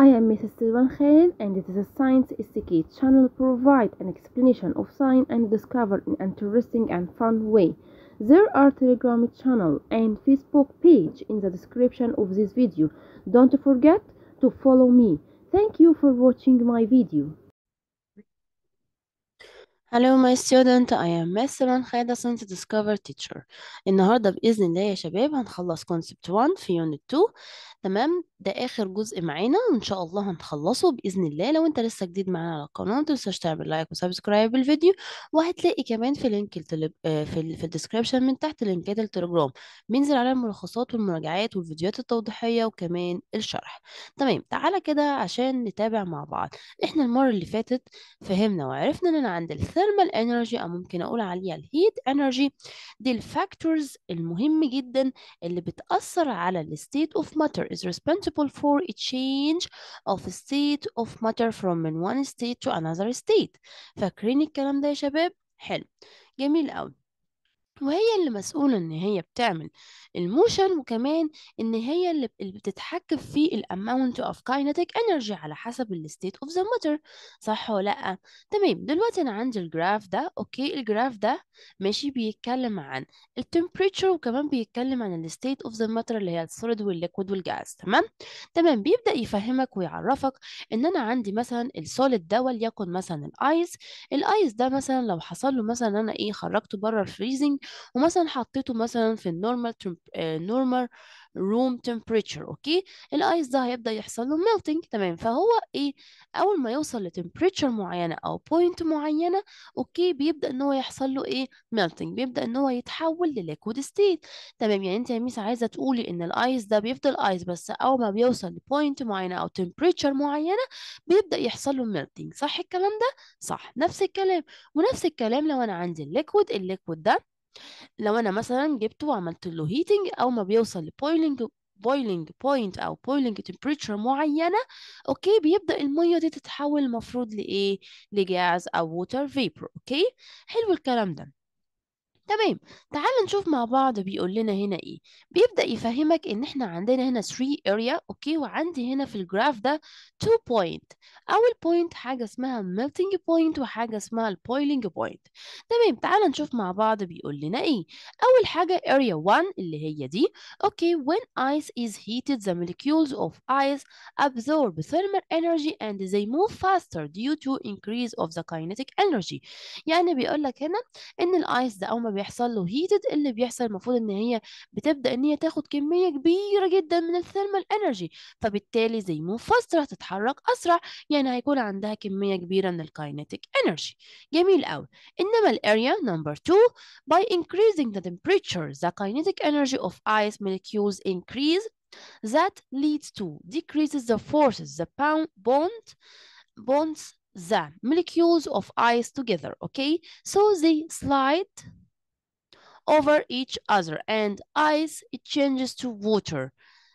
I am Mrs. Silvan Khaled and it is a Science SK channel provide an explanation of science and discover in an interesting and fun way. There are Telegram channel and Facebook page in the description of this video. Don't forget to follow me. Thank you for watching my video. Hello my student. I am Miss سلمان خالد Science Discover Teacher. النهاردة بإذن الله يا شباب هنخلص Concept 1 في Unit 2 تمام؟ ده آخر جزء معانا. وإن شاء الله هنخلصه بإذن الله. لو أنت لسه جديد معانا على القناة متنساش تعمل like و subscribe بالفيديو وهتلاقي كمان في link التلب... آه، في ال... في ال description من تحت لينكات التليجرام. بينزل على الملخصات والمراجعات والفيديوهات التوضيحية وكمان الشرح. تمام؟ تعالى كده عشان نتابع مع بعض. إحنا المرة اللي فاتت فهمنا وعرفنا أنا عندي ال thermal energy أو ممكن أقول عليها ال heat energy دي ال factors المهم جدا اللي بتأثر على ال state of matter is responsible for a change of state of matter from one state to another state. فاكرين الكلام ده يا شباب؟ حلو. جميل قوي وهي اللي مسؤولة إن هي بتعمل ال motion وكمان إن هي اللي بتتحكم في ال amount of kinetic energy على حسب ال state of the matter. صح ولا لأ؟ تمام. دلوقتي أنا عندي ال graph ده okay؟ ال graph ده ماشي بيتكلم عن ال temperature وكمان بيتكلم عن ال state of the matter اللي هي ال solid وال liquid وال gas تمام؟ تمام. بيبدأ يفهمك ويعرفك إن أنا عندي مثلا ال solid ده وليكن مثلا ال ice ال ice ده مثلا لو حصل له مثلا أنا إيه خرجته بره ال freezing ومثلا حطيته مثلا في ال normal normal room temperature okay؟ ال ice ده هيبدأ يحصل له melting تمام. فهو إيه؟ أول ما يوصل ل temperature معينة أو point معينة okay؟ بيبدأ إن هو يحصل له إيه؟ melting بيبدأ إن هو يتحول ل liquid state تمام. يعني أنت يا miss عايزة تقولي إن ال ice ده بيفضل ice بس أول ما بيوصل ل point معينة أو temperature معينة بيبدأ يحصل له melting صح الكلام ده؟ صح. نفس الكلام. ونفس الكلام لو أنا عندي ال liquid ال liquid ده لو أنا مثلا جبته وعملت له heating أو ما بيوصل ل boiling boiling point أو boiling temperature معينة okay بيبدأ المية دي تتحول المفروض لإيه؟ لجاز أو water vapor okay؟ حلو الكلام ده. تمام تعال نشوف مع بعض بيقول لنا هنا إيه. بيبدأ يفهمك إن إحنا عندنا هنا 3 area okay؟ وعندي هنا في ال graph ده 2 point أول point حاجة اسمها melting point وحاجة اسمها ال boiling point تمام تعال نشوف مع بعض بيقول لنا إيه. أول حاجة area 1 اللي هي دي okay؟ when ice is heated the molecules of ice absorb thermal energy and they move faster due to increase of the kinetic energy. يعني بيقول لك هنا إن ال ice ده أول ما بيحصل له heated اللي بيحصل المفروض إن هي بتبدأ إن هي تاخد كمية كبيرة جدا من ال thermal energy فبالتالي they move faster هتتحرك أسرع يعني هيكون عندها كمية كبيرة من ال kinetic energy جميل قوي إنما الاريا نمبر 2 by increasing the temperature the kinetic energy of ice molecules increase. That leads to decreases the forces the bound bond bonds the molecules of ice together okay? So they slide over each other and ice it changes to water.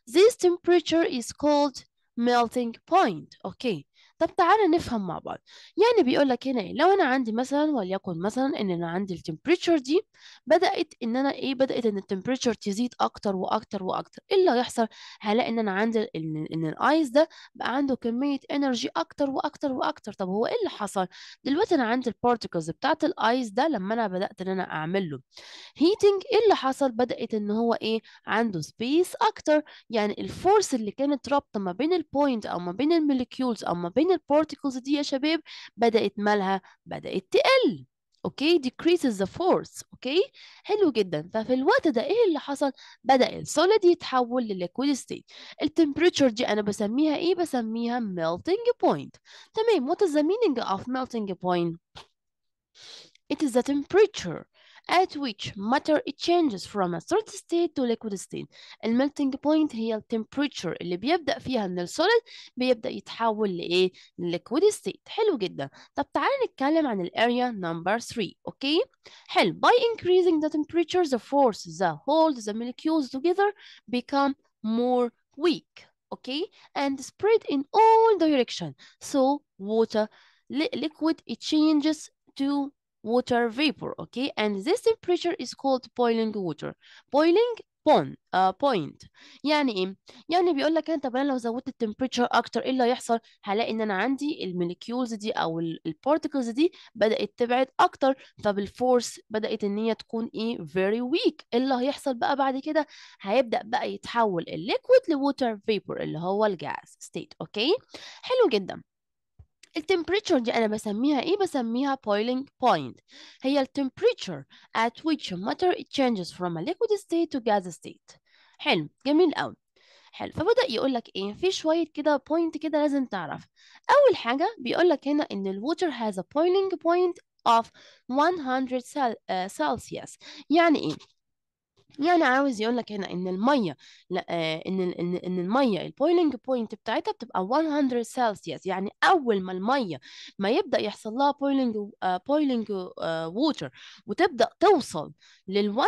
This temperature is called melting point. Okay طب تعالى نفهم مع بعض. يعني بيقول لك هنا إيه لو أنا عندي مثلا وليكن مثلا إن أنا عندي ال temperature دي بدأت إن أنا إيه بدأت إن ال temperature تزيد أكتر وأكتر وأكتر. إيه اللي هيحصل؟ هلاقي إن أنا عندي إن إن ال ice ده بقى عنده كمية energy أكتر وأكتر وأكتر. طب هو إيه اللي حصل؟ دلوقتي أنا عندي ال particles بتاعت ال ice ده لما أنا بدأت إن أنا أعمل له heating إيه اللي حصل؟ بدأت إن هو إيه عنده space أكتر. يعني ال force اللي كانت رابطة ما بين ال point أو ما بين ال molecules أو ما بين ال particles دي يا شباب بدأت مالها بدأت تقل. okay؟ decreases the force. okay؟ حلو جدا. ففي الوقت ده إيه اللي حصل؟ بدأ ال solid يتحول ل liquid state ال temperature دي أنا بسميها إيه؟ بسميها melting point. تمام. what is the meaning of melting point? it is the temperature. at which matter it changes from a solid state to liquid state. الميلتنج بوينت هي التمبريتشر اللي بيبدأ فيها ان السوليد بيبدأ يتحول لإيه؟ liquid state. حلو جدا. طب تعالى نتكلم عن الاريا نمبر 3 اوكي؟ حلو. By increasing the temperature the force that hold the molecules together become more weak. Okay? And spread in all direction. So water li liquid it changes to water vapor okay? And this temperature is called boiling water. Boiling point point يعني إيه؟ يعني بيقول لك انت لو زودت ال temperature أكتر إيه اللي هيحصل؟ هلاقي إن أنا عندي ال molecules دي أو ال particles دي بدأت تبعد أكتر. فبال force بدأت إن هي تكون إيه؟ very weak. إيه اللي هيحصل بقى بعد كده؟ هيبدأ بقى يتحول ال liquid ل water vapor اللي هو ال gas state okay حلو جدا. ال temperature دي أنا بسميها إيه؟ بسميها boiling point. هي ال temperature at which matter changes from a liquid state to gas state. حلو جميل أوي. حلو فبدأ يقول لك إيه؟ في شوية كده point كده لازم تعرف. أول حاجة بيقول لك هنا إن ال water has a boiling point of 100 cel- آه، Celsius. يعني إيه؟ يعني عاوز يقول لك هنا إن المية لا آه إن إن المية ال boiling point بتاعتها بتبقى 100 سلسيوس يعني أول ما المية ما يبدأ يحصل لها boiling boiling water وتبدأ توصل لل 100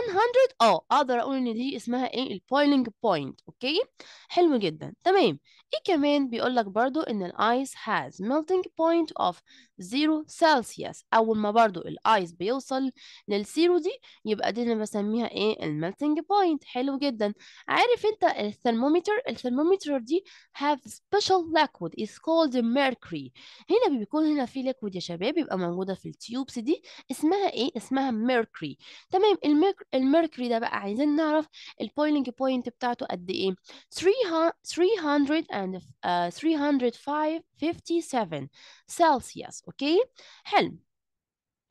آه أقدر أقول إن دي اسمها إيه؟ ال boiling point okay؟ حلو جدا. تمام. إيه كمان بيقول لك برضو إن ال ice has melting point of 0 سلسيوس. أول ما برضو ال ice بيوصل لل zero دي يبقى دي اللي بسميها إيه؟ ال melting point. حلو جدا. عارف أنت الثرمومتر الثرمومتر دي have special liquid. Is called mercury. هنا بيكون هنا في liquid يا شباب بيبقى موجودة في ال tubes دي. اسمها إيه؟ اسمها mercury. تمام. ال merc... ال mercury ده بقى عايزين نعرف ال boiling point بتاعته قد إيه. 300 300 and uh, 357 Celsius okay حلو.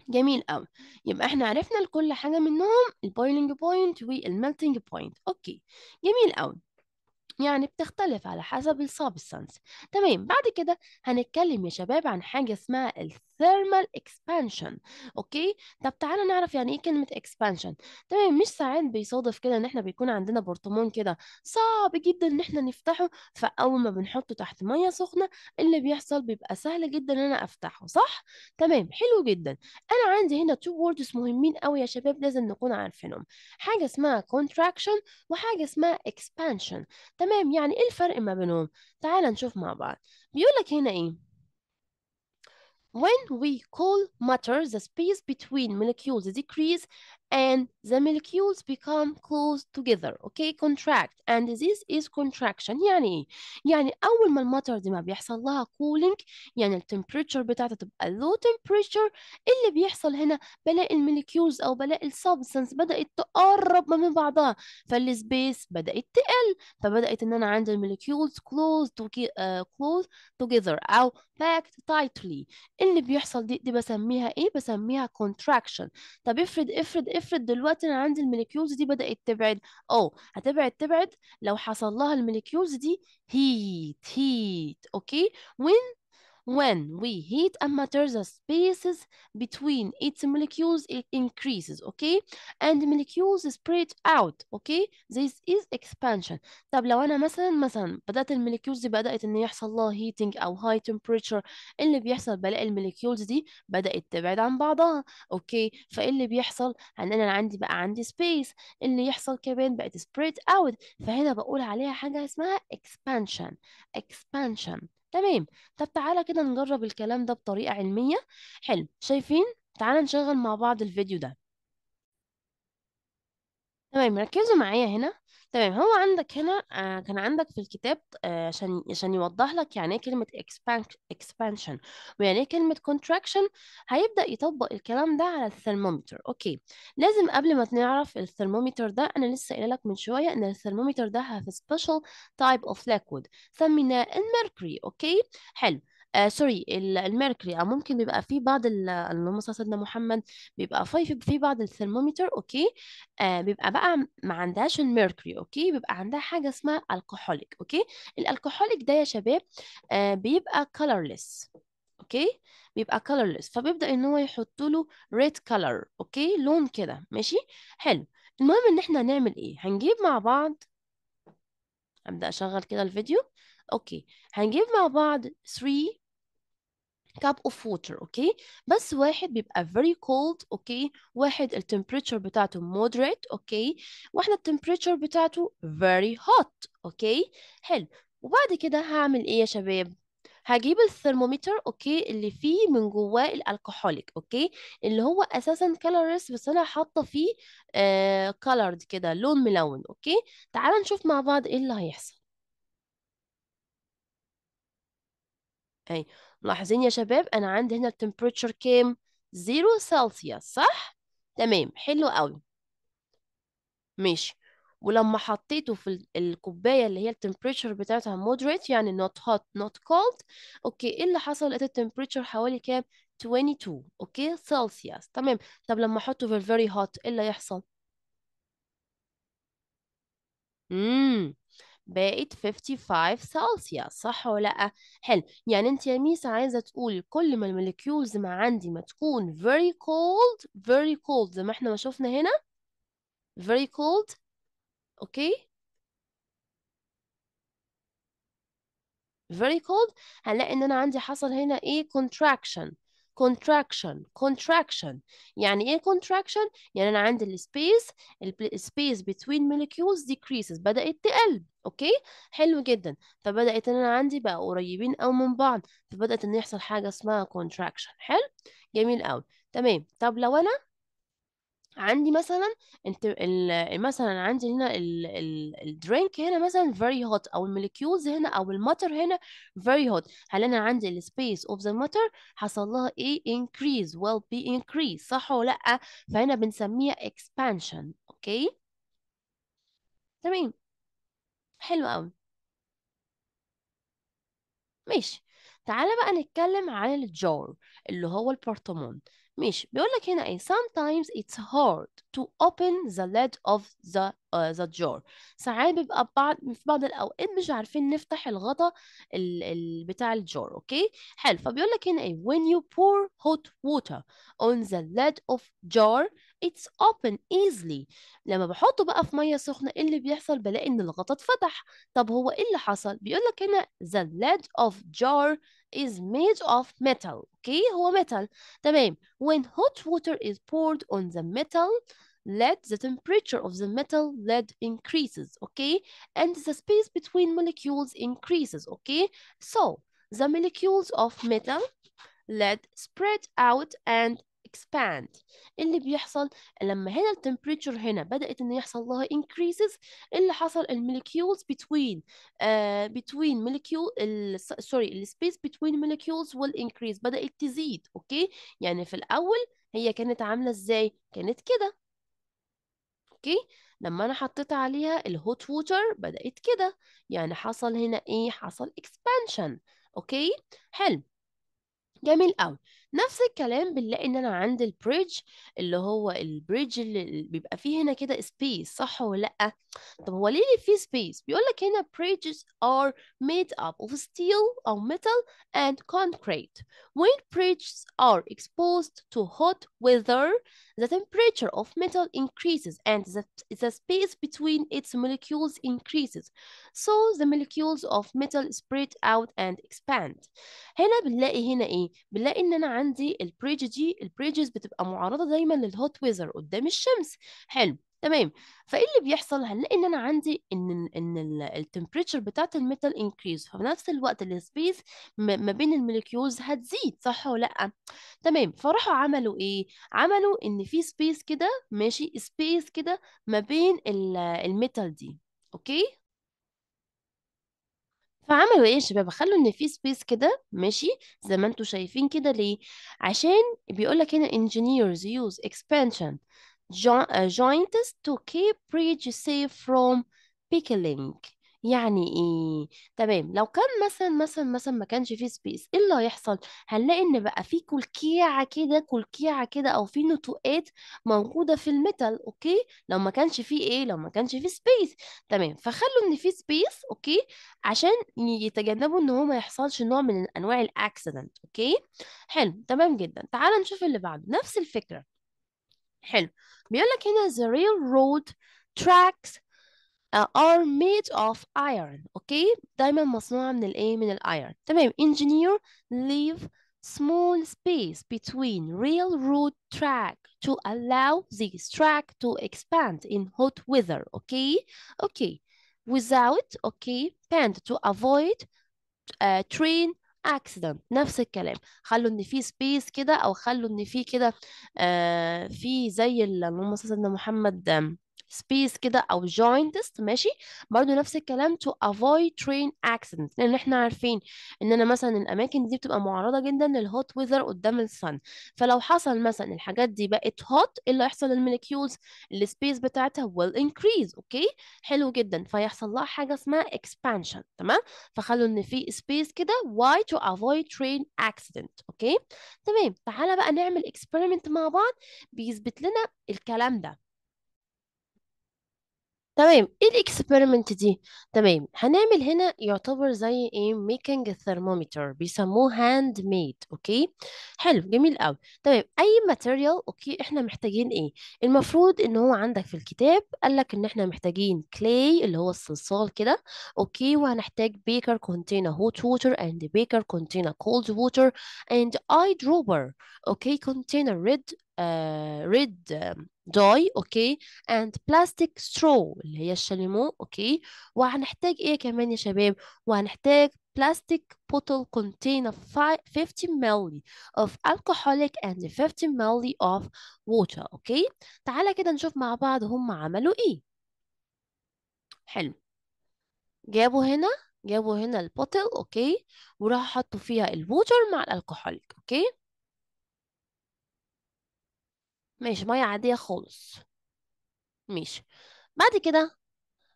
جميل قوي يبقى إحنا عرفنا لكل حاجة منهم ال boiling point وال melting point okay جميل قوي يعني بتختلف على حسب ال substance تمام بعد كده هنتكلم يا شباب عن حاجة اسمها ال thermal expansion okay؟ طب تعالى نعرف يعني إيه كلمة expansion تمام مش ساعات بيصادف كده إن إحنا بيكون عندنا برطمان كده صعب جدا إن إحنا نفتحه فأول ما بنحطه تحت مية سخنة اللي بيحصل بيبقى سهل جدا إن أنا أفتحه صح؟ تمام حلو جدا. أنا عندي هنا two words مهمين قوي يا شباب لازم نكون عارفينهم. حاجة اسمها contraction وحاجة اسمها expansion. تمام يعني إيه الفرق ما بينهم؟ تعال نشوف مع بعض. بيقول لك هنا إيه؟ When we cool matter the space between molecules decrease and the molecules become close together okay? Contract. And this is contraction. يعني يعني أول ما الماتر دي ما بيحصل لها cooling يعني التمبريتشر بتاعتها تبقى low temperature اللي بيحصل هنا بلاقي الموليكيولز أو بلاقي السبستانس بدأت تقرب من بعضها. فالسبيس بدأت تقل فبدأت إن أنا عندي الموليكيولز close to uh, close together أو packed tightly. اللي بيحصل دي دي بسميها إيه؟ بسميها contraction. طب افرض افرض افرض دلوقتي أنا عندي الموليكيولز دي بدأت تبعد. آه هتبعد تبعد. لو حصل لها الموليكيولز دي heat heat أوكي؟ when When we heat a matter, the spaces between its molecules it increases, okay? And molecules spread out, okay? This is expansion. طب لو أنا مثلا مثلا بدأت الموليكيولز دي بدأت إن يحصل لها heating أو high temperature اللي بيحصل بلاقي الموليكيولز دي بدأت تبعد عن بعضها، أوكي؟ فإيه اللي بيحصل؟ إن أنا عندي بقى عندي space اللي يحصل كمان بقت spread out فهنا بقول عليها حاجة اسمها expansion expansion تمام. طب تعالى كده نجرب الكلام ده بطريقة علمية. حلو. شايفين؟ تعالى نشغل مع بعض الفيديو ده. تمام. ركزوا معايا هنا. تمام هو عندك هنا آه كان عندك في الكتاب آه عشان عشان يوضح لك يعني إيه كلمة expansion ويعني إيه كلمة contraction هيبدأ يطبق الكلام ده على الثرمومتر أوكي لازم قبل ما نعرف الثرمومتر ده أنا لسه قايلة لك من شوية إن الثرمومتر ده have a special type of liquid سميناه الميركوري أوكي حلو. آه سوري ال- الميركوري. أو ممكن بيبقى في بعض ال- اللهم صل سيدنا محمد بيبقى في في بعض الثرمومتر أوكي؟ آه بيبقى بقى ما عندهاش الميركوري أوكي؟ بيبقى عندها حاجة اسمها الكحوليك أوكي؟ الالكحوليك ده يا شباب آه بيبقى colorless أوكي؟ بيبقى colorless. فبيبدأ إن هو يحط له red color أوكي؟ لون كده ماشي؟ حلو. المهم إن إحنا هنعمل إيه؟ هنجيب مع بعض ابدأ أشغل كده الفيديو أوكي؟ هنجيب مع بعض 3 cup of water أوكي بس واحد بيبقى very cold أوكي واحد التمبريتشر بتاعته moderate أوكي واحدة التمبريتشر بتاعته very hot أوكي حلو. وبعد كده هعمل إيه يا شباب؟ هجيب الثرمومتر أوكي اللي فيه من جواه الالكحوليك أوكي اللي هو أساسا كالوريس بس أنا حاطة فيه آه كده لون ملون أوكي تعال نشوف مع بعض إيه اللي هيحصل. اي ملاحظين يا شباب أنا عندي هنا التمبريتشر كام؟ زيرو سلسيوس صح؟ تمام حلو قوي ماشي. ولما حطيته في ال- الكوباية اللي هي التمبريتشر بتاعتها moderate يعني not hot not cold أوكي إيه اللي حصل؟ لقيت التمبريتشر حوالي كام؟ 22 أوكي سلسيوس. تمام. طب لما أحطه في الفيري هوت إيه اللي هيحصل؟ امم بقت 55 سلسيوس صح ولا لأ؟ حلو يعني انت يا ميس عايزة تقولي كل ما الموليكيولز ما عندي ما تكون very cold very cold زي ما إحنا ما شفنا هنا؟ very cold أوكي؟ very cold هنلاقي إن أنا عندي حصل هنا إيه؟ contraction. Contraction contraction. يعني إيه contraction يعني أنا عندي السبيس السبيس between molecules decreases بدأت تقل أوكي؟ حلو جدا. فبدأت إن أنا عندي بقى قريبين أو من بعض فبدأت إن يحصل حاجة اسمها contraction. حلو؟ جميل قوي تمام. طب لو أنا عندي مثلا أنت ال- مثلا عندي هنا الدرينك هنا مثلا very hot أو الموليكيولز هنا أو الماتر هنا very hot. هل أنا عندي السبيس اوف ذا ماتر حصل لها إيه؟ increase. Will be increase. صح ولا لأ؟ فهنا بنسميها expansion. أوكي؟ تمام. حلو قوي ماشي. تعالى بقى نتكلم عن الجار اللي هو البرطمان. ماشي بيقول لك هنا إيه؟ sometimes it's hard to open the lid of the uh, the jar. ساعات بيبقى بعض في بعض الأوقات مش عارفين نفتح الغطا ال... ال... بتاع الجار أوكي؟ حلو فبيقول لك هنا إيه؟ when you pour hot water on the lid of jar it's open easily لما بحطه بقى في ميه سخنه ايه اللي بيحصل بلاقي ان الغطا اتفتح طب هو ايه اللي حصل بيقول لك هنا the lid of jar is made of metal اوكي هو metal تمام when hot water is poured on the metal lid the temperature of the metal lid increases okay and the space between molecules increases okay so the molecules of metal lid spread out and expand. اللي بيحصل لما هنا التمبريتشر هنا بدأت إن يحصل لها increases اللي حصل الموليكيولز between uh, between molecule ال space between molecules will increase بدأت تزيد أوكي؟ يعني في الأول هي كانت عاملة إزاي؟ كانت كده. أوكي؟ لما أنا حطيت عليها الهوت ووتر بدأت كده. يعني حصل هنا إيه؟ حصل expansion. أوكي؟ حلو. جميل قوي نفس الكلام بنلاقي ان انا عندي البريدج اللي هو البريدج اللي بيبقى فيه هنا كده سبيس صح ولا لا طب هو ليه اللي فيه سبيس بيقول لك هنا bridges are made up of steel or metal and concrete when bridges are exposed to hot weather the temperature of metal increases and the, the space between its molecules increases so the molecules of metal spread out and expand هنا بنلاقي هنا ايه بنلاقي ان انا عندي البريدج دي البريدجز بتبقى معرضه دايما للهوت ويذر قدام الشمس. حلو تمام. فإيه اللي بيحصل؟ هنلاقي إن أنا عندي إن إن التمبريتشر بتاعت الميتال انكريز ففي نفس الوقت السبيس ما بين الموليكيولز هتزيد صح ولا لأ؟ تمام. فراحوا عملوا إيه؟ عملوا إن في سبيس كده ماشي سبيس كده ما بين الميتال دي أوكي؟ فعملوا إيه يا شباب؟ خلوا إن في سبيس كده ماشي؟ زي ما أنتوا شايفين كده ليه؟ عشان بيقول لك هنا engineers use expansion uh, joints to keep bridge safe from pickling. يعني إيه؟ تمام لو كان مثلا مثلا مثلا ما كانش فيه سبيس إيه اللي هيحصل؟ هنلاقي إن بقى في كلكيعة كده كلكيعة كده أو في نتوءات موجودة في الميتال أوكي؟ لو ما كانش فيه إيه؟ لو ما كانش فيه سبيس تمام فخلوا إن في سبيس أوكي؟ عشان يتجنبوا إن هو ما يحصلش نوع من أنواع الاكسيدنت أوكي؟ حلو تمام جدا. تعال نشوف اللي بعده. نفس الفكرة. حلو. بيقول لك هنا the railroad tracks are made of iron اوكي دايما مصنوعه من الايه من الايرون تمام engineer leave small space between railroad track to allow this track to expand in hot weather okay okay without okay bend to avoid uh, train accident نفس الكلام خلوا ان في سبيس كده او خلوا ان في كده آه في زي ال- اللهم صل على سيدنا محمد space كده أو joints ماشي؟ برضو نفس الكلام to avoid train accidents لأن إحنا عارفين إن أنا مثلا الأماكن دي بتبقى معرضة جدا لل hot weather قدام السن فلو حصل مثلا الحاجات دي بقت hot إيه اللي هيحصل؟ لل molecules ال space بتاعتها will increase okay؟ حلو جدا. فيحصل لها حاجة اسمها expansion تمام؟ فخلوا إن في space كده why to avoid train accident okay؟ تمام. تعالى بقى نعمل experiment مع بعض بيثبت لنا الكلام ده. تمام إيه ال experiment دي؟ تمام هنعمل هنا يعتبر زي إيه making ال thermometer بيسموه hand made okay؟ حلو جميل قوي تمام أي material okay إحنا محتاجين إيه؟ المفروض إن هو عندك في الكتاب قال لك إن إحنا محتاجين clay اللي هو الصلصال كده okay؟ وهنحتاج beaker container hot water and beaker container cold water and a dropper okay؟ container red red dye okay؟ and plastic straw اللي هي الشاليمو okay؟ وهنحتاج إيه كمان يا شباب؟ وهنحتاج plastic bottle container fi- 50 ml of alcoholic and 50 ml of water okay؟ تعالى كده نشوف مع بعض هم عملوا إيه. حلو. جابوا هنا جابوا هنا ال bottle okay؟ وراحوا حطوا فيها ال water مع ال alcoholic okay؟ ماشي مية عادية خالص. ماشي. بعد كده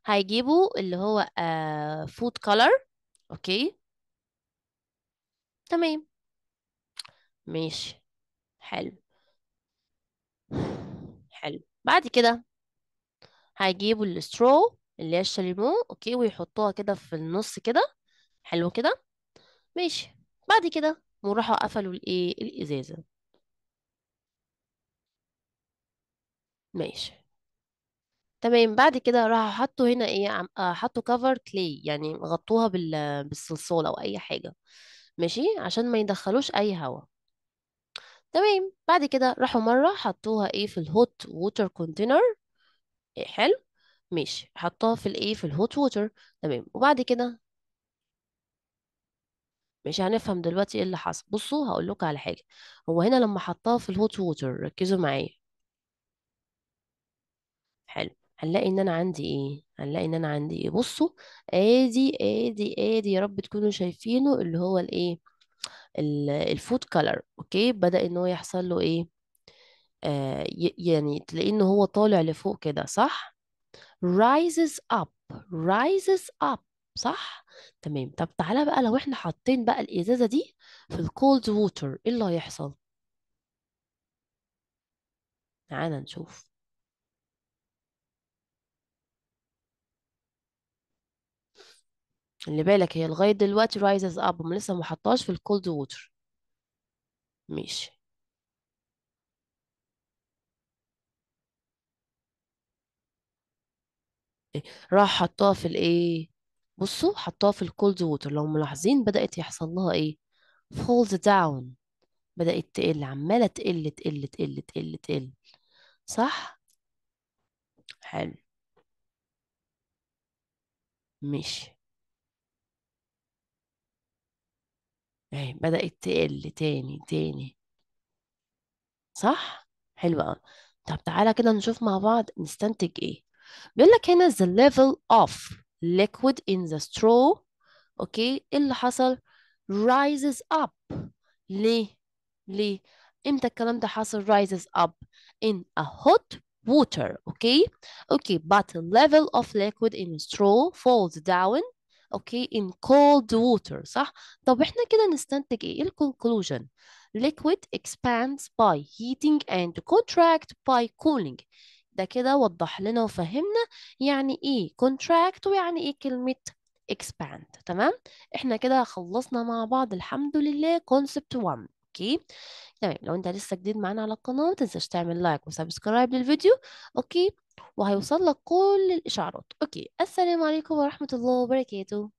هيجيبوا اللي هو آه food color okay. تمام. ماشي. حلو. حلو. بعد كده هيجيبوا ال straw اللي هي الشاليمو. okay. ويحطوها كده في النص كده. حلو كده. ماشي. بعد كده وراحوا قفلوا الإيه الإزازة. ماشي. تمام بعد كده راحوا حطوا هنا إيه حطوا cover clay يعني غطوها بال بالصلصال أو أي حاجة ماشي؟ عشان ما يدخلوش أي هوا. تمام بعد كده راحوا مرة حطوها إيه في ال hot water container إيه حلو ماشي حطها في الايه في ال hot water تمام. وبعد كده مش هنفهم دلوقتي إيه اللي حصل. بصوا هقول لكم على حاجة هو هنا لما حطها في ال hot water ركزوا معايا حلو هنلاقي إن أنا عندي إيه؟ هنلاقي إن أنا عندي إيه؟ بصوا آدي آدي آدي يا رب تكونوا شايفينه اللي هو الإيه؟ ال- الfood color okay؟ بدأ إن هو يحصل له إيه؟ آه يعني تلاقيه إن هو طالع لفوق كده صح؟ Rises up rises up صح؟ تمام. طب تعالى بقى لو إحنا حاطين بقى الإزازة دي في ال cold water إيه اللي هيحصل؟ تعالى نشوف. اللي بالك هي لغاية دلوقتي rises up ما لسه ما حطهاش في ال cold water ماشي. إيه، راح حطها في الإيه؟ بصوا حطها في ال cold water لو ملاحظين بدأت يحصل لها إيه؟ falls down. بدأت تقل عمالة تقل تقل تقل تقل تقل. صح؟ حلو. ماشي. اهي بدأت تقل تاني تاني. صح؟ حلو قوي طب تعالى كده نشوف مع بعض نستنتج إيه. بيقول لك هنا the level of liquid in the straw أوكي إيه اللي حصل rises up. ليه؟ ليه؟ إمتى الكلام ده حصل rises up in a hot water أوكي؟ أوكي but the level of liquid in straw falls down أوكي؟ in cold water صح؟ طب إحنا كده نستنتج إيه؟ ال conclusion. liquid expands by heating and contract by cooling. ده كده وضح لنا وفهمنا يعني إيه contract ويعني إيه كلمة expand. تمام؟ إحنا كده خلصنا مع بعض الحمد لله. concept 1 okay؟ تمام. لو أنت لسه جديد معانا على القناة متنساش تعمل like و subscribe للفيديو okay؟ وهيوصل لك كل الإشعارات. okay السلام عليكم ورحمة الله وبركاته.